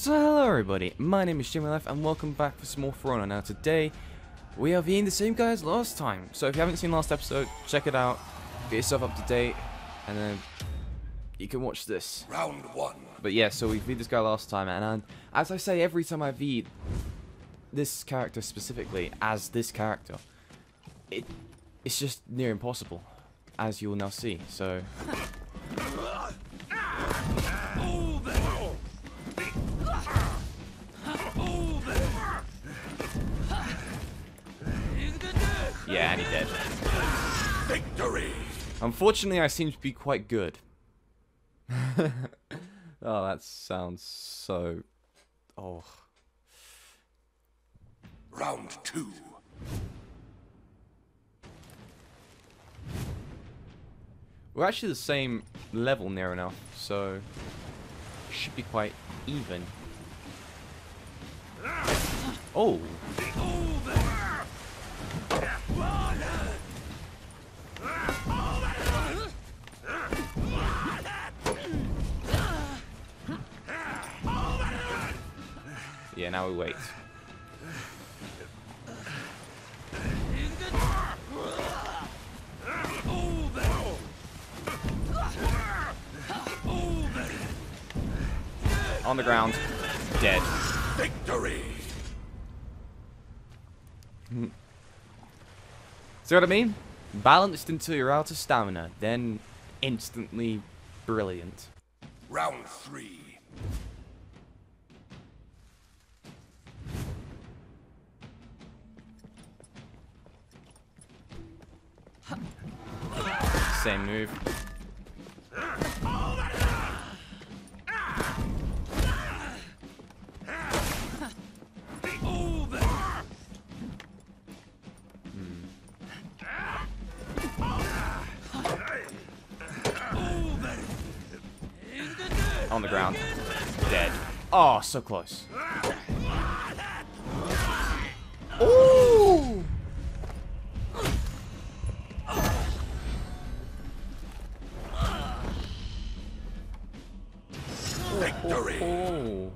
So hello everybody, my name is Jamie Life and welcome back for some more For Honor. Now today, we are being the same guy as last time. So if you haven't seen last episode, check it out, get yourself up to date, and then you can watch this. Round one. But yeah, so we beat this guy last time, and as I say every time I beat this character specifically, as this character, it it's just near impossible, as you will now see. So yeah, and he dead. Victory. Unfortunately, I seem to be quite good. oh, that sounds so. Oh. Round two. We're actually the same level near enough, so should be quite even. Oh, yeah. Now we wait. On the ground, dead. Victory. See what I mean? Balanced until you're out of stamina, then instantly brilliant. Round three. Same move. Hmm. On the ground. Dead. Oh, so close. Ooh! Victory. Oh.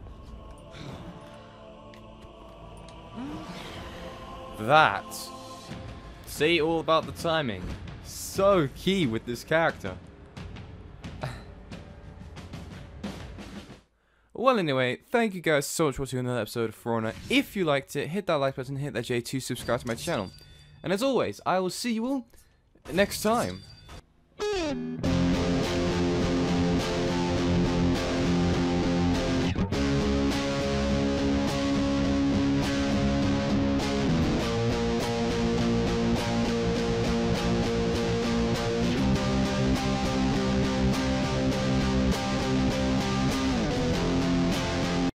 That. See, all about the timing. So key with this character. Well, anyway, thank you guys so much for watching another episode of For Honor. If you liked it, hit that like button, hit that J to subscribe to my channel. And as always, I will see you all next time.